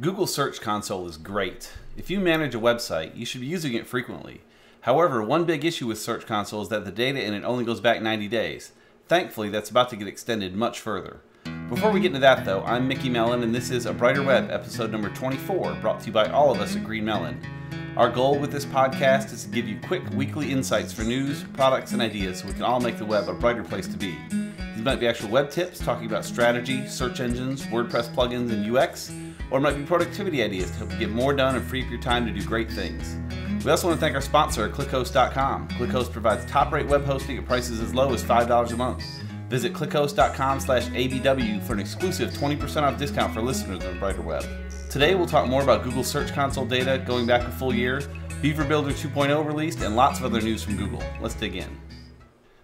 Google Search Console is great. If you manage a website, you should be using it frequently. However, one big issue with Search Console is that the data in it only goes back 90 days. Thankfully, that's about to get extended much further. Before we get into that though, I'm Mickey Mellen and this is A Brighter Web episode number 24 brought to you by all of us at Green Melon. Our goal with this podcast is to give you quick weekly insights for news, products, and ideas so we can all make the web a brighter place to be. These might be actual web tips talking about strategy, search engines, WordPress plugins, and UX, or it might be productivity ideas to help you get more done and free up your time to do great things. We also want to thank our sponsor, ClickHost.com. ClickHost provides top-rate web hosting at prices as low as $5 a month. Visit clickhost.com slash ABW for an exclusive 20% off discount for listeners of Brighter Web. Today we'll talk more about Google Search Console data going back a full year, Beaver Builder 2.0 released, and lots of other news from Google. Let's dig in.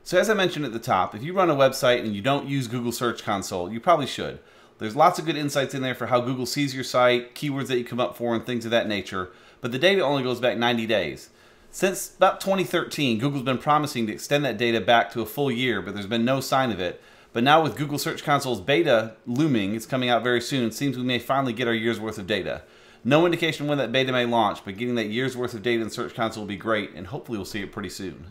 So as I mentioned at the top, if you run a website and you don't use Google Search Console, you probably should. There's lots of good insights in there for how Google sees your site, keywords that you come up for, and things of that nature, but the data only goes back 90 days. Since about 2013, Google's been promising to extend that data back to a full year, but there's been no sign of it. But now with Google Search Console's beta looming, it's coming out very soon, it seems we may finally get our year's worth of data. No indication when that beta may launch, but getting that year's worth of data in Search Console will be great, and hopefully we'll see it pretty soon.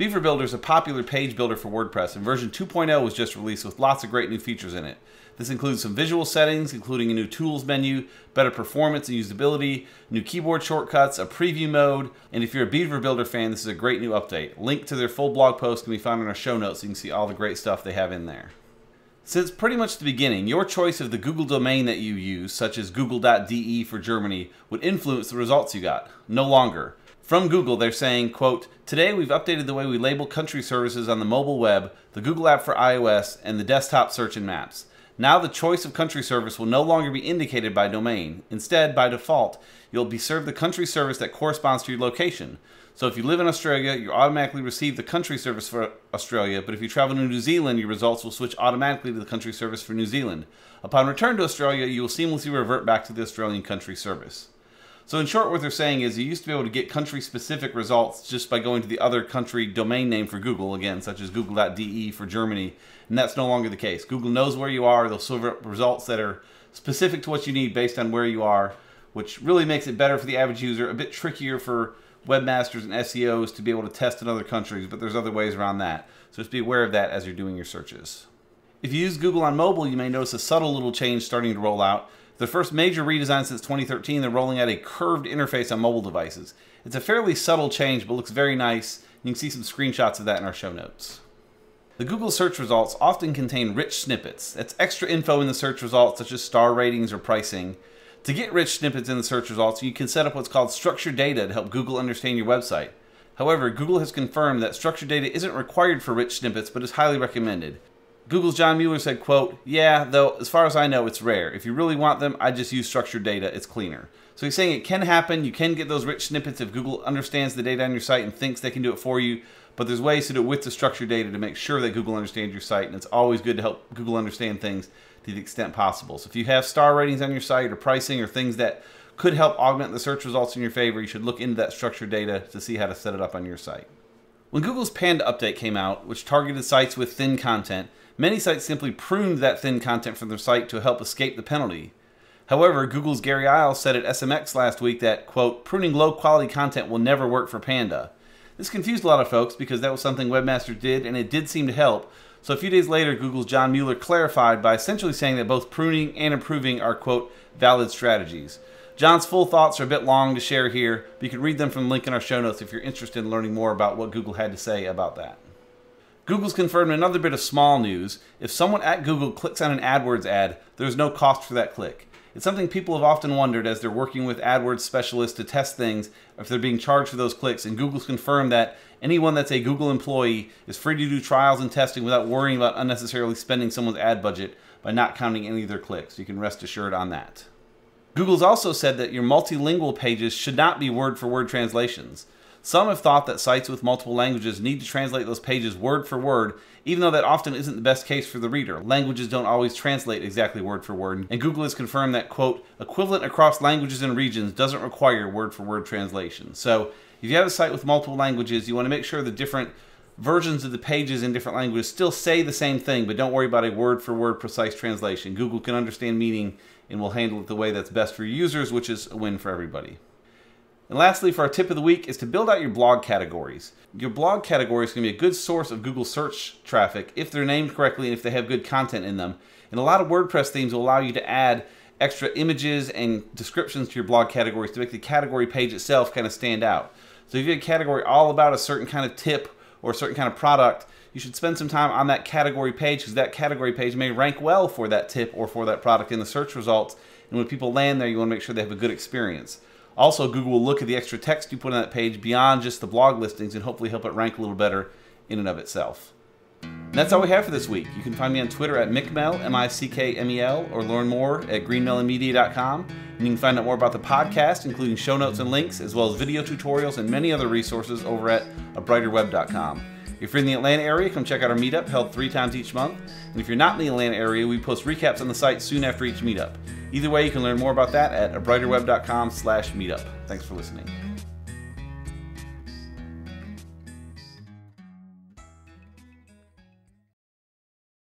Beaver Builder is a popular page builder for WordPress, and version 2.0 was just released with lots of great new features in it. This includes some visual settings, including a new tools menu, better performance and usability, new keyboard shortcuts, a preview mode, and if you're a Beaver Builder fan, this is a great new update. Link to their full blog post can be found in our show notes so you can see all the great stuff they have in there. Since pretty much the beginning, your choice of the Google domain that you use, such as google.de for Germany, would influence the results you got. No longer. From Google, they're saying, quote, Today we've updated the way we label country services on the mobile web, the Google app for iOS, and the desktop search and maps. Now the choice of country service will no longer be indicated by domain. Instead, by default, you'll be served the country service that corresponds to your location. So if you live in Australia, you automatically receive the country service for Australia, but if you travel to New Zealand, your results will switch automatically to the country service for New Zealand. Upon return to Australia, you will seamlessly revert back to the Australian country service. So in short, what they're saying is you used to be able to get country-specific results just by going to the other country domain name for Google, again, such as google.de for Germany, and that's no longer the case. Google knows where you are. They'll serve up results that are specific to what you need based on where you are, which really makes it better for the average user, a bit trickier for webmasters and SEOs to be able to test in other countries, but there's other ways around that. So just be aware of that as you're doing your searches. If you use Google on mobile, you may notice a subtle little change starting to roll out. The first major redesign since 2013, they're rolling out a curved interface on mobile devices. It's a fairly subtle change, but looks very nice. You can see some screenshots of that in our show notes. The Google search results often contain rich snippets. That's extra info in the search results, such as star ratings or pricing. To get rich snippets in the search results, you can set up what's called structured data to help Google understand your website. However, Google has confirmed that structured data isn't required for rich snippets, but is highly recommended. Google's John Mueller said, quote, yeah, though as far as I know, it's rare. If you really want them, I just use structured data. It's cleaner. So he's saying it can happen. You can get those rich snippets if Google understands the data on your site and thinks they can do it for you. But there's ways to do it with the structured data to make sure that Google understands your site. And it's always good to help Google understand things to the extent possible. So if you have star ratings on your site or pricing or things that could help augment the search results in your favor, you should look into that structured data to see how to set it up on your site. When Google's Panda update came out, which targeted sites with thin content, Many sites simply pruned that thin content from their site to help escape the penalty. However, Google's Gary Illyes said at SMX last week that, quote, pruning low quality content will never work for Panda. This confused a lot of folks because that was something Webmaster did and it did seem to help. So a few days later, Google's John Mueller clarified by essentially saying that both pruning and improving are, quote, valid strategies. John's full thoughts are a bit long to share here, but you can read them from the link in our show notes if you're interested in learning more about what Google had to say about that. Google's confirmed another bit of small news. If someone at Google clicks on an AdWords ad, there's no cost for that click. It's something people have often wondered as they're working with AdWords specialists to test things if they're being charged for those clicks. And Google's confirmed that anyone that's a Google employee is free to do trials and testing without worrying about unnecessarily spending someone's ad budget by not counting any of their clicks. You can rest assured on that. Google's also said that your multilingual pages should not be word for word translations. Some have thought that sites with multiple languages need to translate those pages word for word, even though that often isn't the best case for the reader. Languages don't always translate exactly word for word, and Google has confirmed that, quote, equivalent across languages and regions doesn't require word for word translation. So if you have a site with multiple languages, you want to make sure the different versions of the pages in different languages still say the same thing, but don't worry about a word for word precise translation. Google can understand meaning and will handle it the way that's best for users, which is a win for everybody. And lastly, for our tip of the week is to build out your blog categories. Your blog categories can be a good source of Google search traffic if they're named correctly and if they have good content in them. And a lot of WordPress themes will allow you to add extra images and descriptions to your blog categories to make the category page itself kind of stand out. So if you have a category all about a certain kind of tip or a certain kind of product, you should spend some time on that category page because that category page may rank well for that tip or for that product in the search results. And when people land there, you want to make sure they have a good experience. Also, Google will look at the extra text you put on that page beyond just the blog listings and hopefully help it rank a little better in and of itself. And that's all we have for this week. You can find me on Twitter at Mickmel, M-I-C-K-M-E-L, or learn more at greenmelonmedia.com. And you can find out more about the podcast, including show notes and links, as well as video tutorials and many other resources over at abrighterweb.com. If you're in the Atlanta area, come check out our meetup held three times each month. And if you're not in the Atlanta area, we post recaps on the site soon after each meetup. Either way, you can learn more about that at abrighterweb.com slash meetup. Thanks for listening.